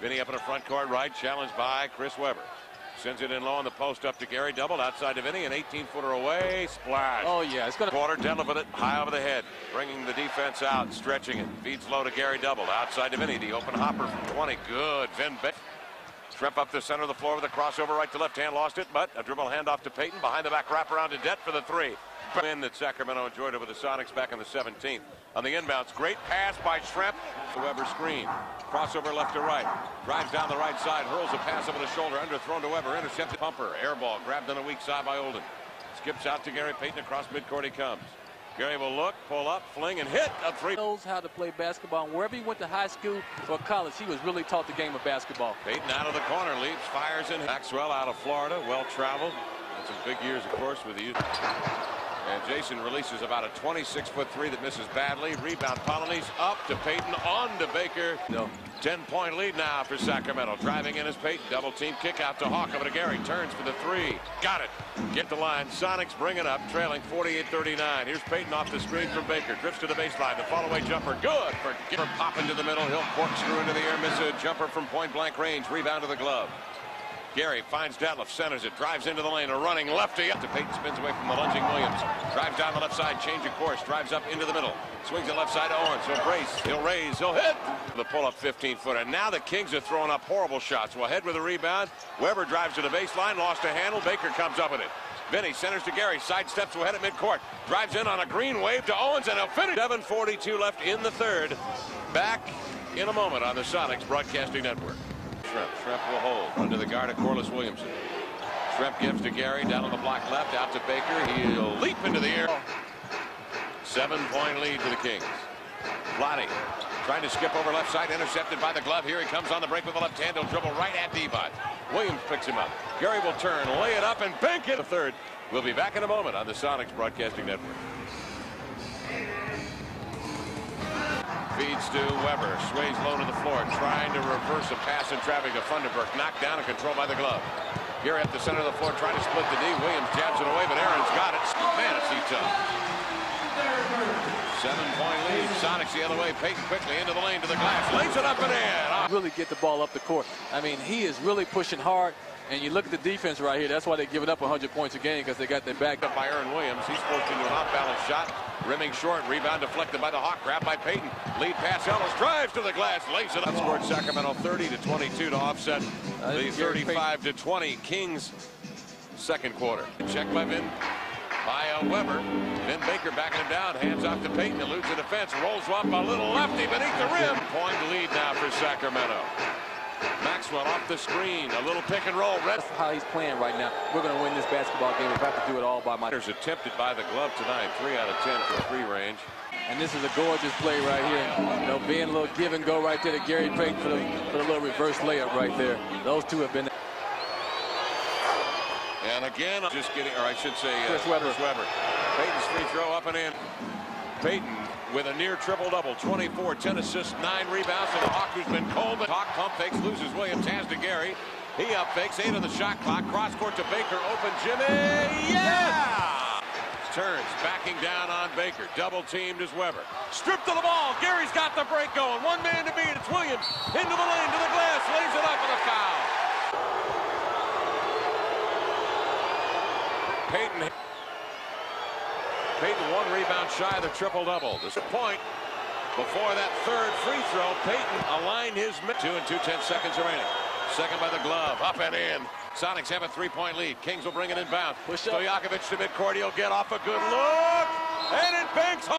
Vinny up in the front court right, challenged by Chris Webber. Sends it in low on the post up to Gary. Doubled outside to Vinny. An 18 footer away. Splash. Oh, yeah. It's going to. Quarter deadlift with it high over the head. Bringing the defense out. Stretching it. Feeds low to Gary. Doubled outside to Vinny. The open hopper from 20. Good. Vin Beck. Schrempf up the center of the floor with a crossover right to left hand. Lost it, but a dribble handoff to Payton, Behind the back wraparound to Det for the three. In that Sacramento enjoyed over the Sonics back in the 17th. On the inbounds, great pass by Schrempf. The Webber screen. Crossover left to right. Drives down the right side. Hurls a pass over the shoulder. Underthrown to Webber. Intercepted. Pumper. Air ball. Grabbed on the weak side by Olden. Skips out to Gary Payton. Across midcourt he comes. Gary will look, pull up, fling, and hit a three. knows how to play basketball. And wherever he went to high school or college, he was really taught the game of basketball. Payton out of the corner, leaps, fires in. Maxwell out of Florida, well traveled. Had some big years, of course, with the youth. And Jason releases about a 26-foot three that misses badly. Rebound Polynice up to Payton, on to Baker. No. 10-point lead now for Sacramento. Driving in is Payton. Double team kick out to Hawk over to Gary. Turns for the three. Got it. Get the line. Sonics bring it up, trailing 48-39. Here's Payton off the screen from Baker. Drifts to the baseline. The fall-away jumper. Good for Gipper. Pop into the middle. He'll corkscrew into the air. Miss a jumper from point-blank range. Rebound to the glove. Gary finds Detlef, centers it, drives into the lane, a running lefty up to Payton, spins away from the lunging Williams. Drives down the left side, change of course, drives up into the middle, swings the left side to Owens. He'll brace, he'll raise, he'll hit. The pull-up 15 footer. Now the Kings are throwing up horrible shots. Well, head with a rebound. Webber drives to the baseline, lost a handle. Baker comes up with it. Vinny centers to Gary, side steps ahead at midcourt, drives in on a green wave to Owens, and he'll finish. 7.42 left in the third. Back in a moment on the Sonics Broadcasting Network. Schrempf. Schrempf will hold under the guard of Corliss Williamson. Schrempf gives to Gary down on the block left out to Baker. He'll leap into the air. Seven point lead to the Kings. Lottie trying to skip over left side, intercepted by the glove. Here he comes on the break with the left hand. He'll dribble right at Devon. Williams picks him up. Gary will turn, lay it up, and bank it. The third. We'll be back in a moment on the Sonics Broadcasting Network. Feeds to Webber. Sways low to the floor. Trying to reverse a pass in traffic to Funderburke. Knocked down and controlled by the glove. Here at the center of the floor trying to split the D. Williams jabs it away, but Aaron's got it. Man, tough. Seven-point lead. Sonics the other way. Payton quickly into the lane to the glass. Lays it up and in. Really get the ball up the court. I mean, he is really pushing hard. And you look at the defense right here. That's why they're giving up 100 points a game because they got their back up by Aaron Williams. He's forced into an off-balance shot. Rimming short. Rebound deflected by the Hawk. grabbed by Payton. Lead pass. Ellis drives to the glass. Lays it up. Scored Sacramento 30 to 22 to offset the 35 to 20 Kings second quarter. Check by Vin by uh, Webber. Vin Baker backing him down. Hands off to Payton. Eludes the defense. Rolls up a little lefty beneath the rim. Point lead now for Sacramento. Maxwell off the screen. A little pick and roll. Red. That's how he's playing right now. We're going to win this basketball game if I have to do it all by myself. attempted by the glove tonight. Three out of ten for three range. And this is a gorgeous play right here. You know, being a little give and go right there to Gary Payton for the, for the little reverse layup right there. Those two have been. And again, just getting, or I should say, uh, Chris Webber. Chris Webber. Payton's free throw up and in. Payton with a near triple-double, 24, 10 assists, 9 rebounds and the Hawk who's been cold. But Hawk pump fakes, loses Williams, hands to Gary. He up fakes, 8 on the shot clock, cross court to Baker, open Jimmy, yeah! Turns, backing down on Baker, double teamed is Webber. Stripped of the ball, Gary's got the break going, one man to beat, it's Williams, into the lane, to the glass, lays it up with a foul. Payton Payton one rebound shy of the triple-double. This point before that third free throw, Payton aligned his mid. two and two-tenths seconds remaining. Second by the glove, up and in. Sonics have a three-point lead. Kings will bring it inbound. Stojakovic to midcourt. He'll get off a good look, and it banks home.